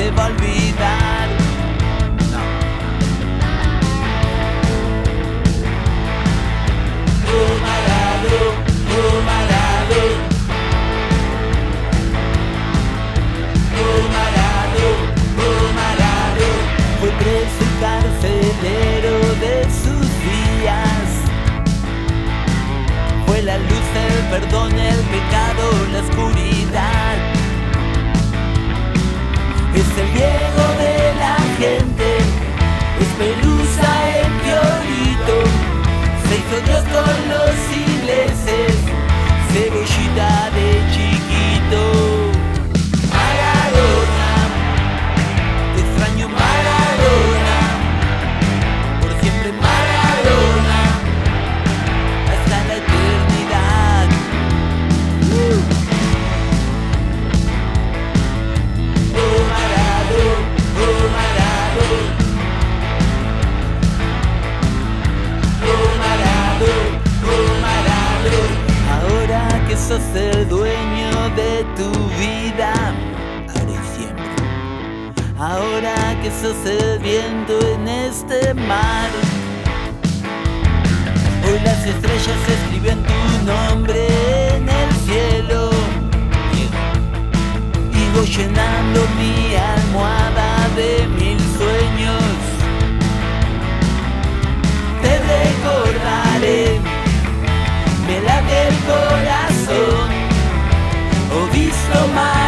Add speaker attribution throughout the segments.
Speaker 1: se va a olvidar. No. Oh Marado, oh Marado. Oh Marado, oh Marado. Fue preso y carcelero de sus días. Fue la luz, el perdón, el pecado, la oscuridad. Es el Diego sos el dueño de tu vida, y siempre. Ahora que sos el viento en este mar. Hoy las estrellas escriben tu nombre en el cielo. Voy llenando mi my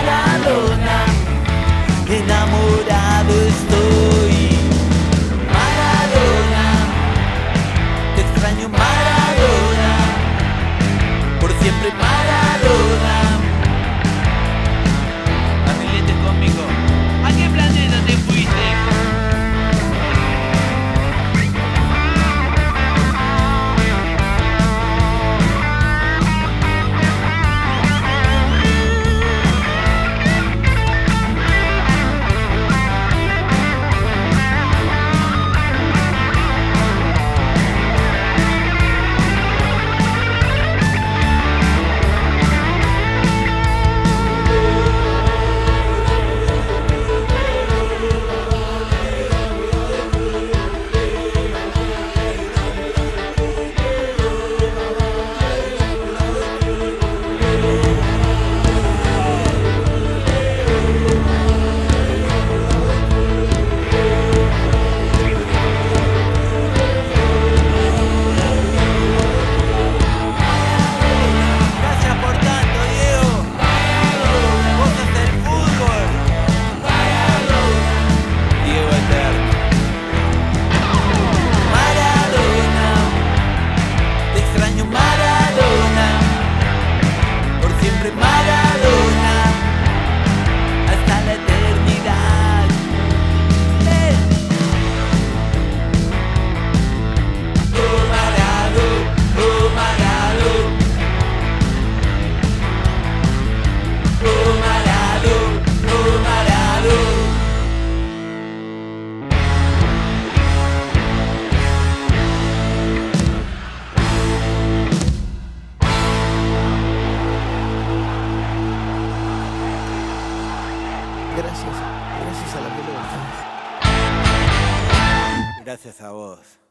Speaker 2: Gracias, gracias a la pelota.
Speaker 1: Gracias a vos.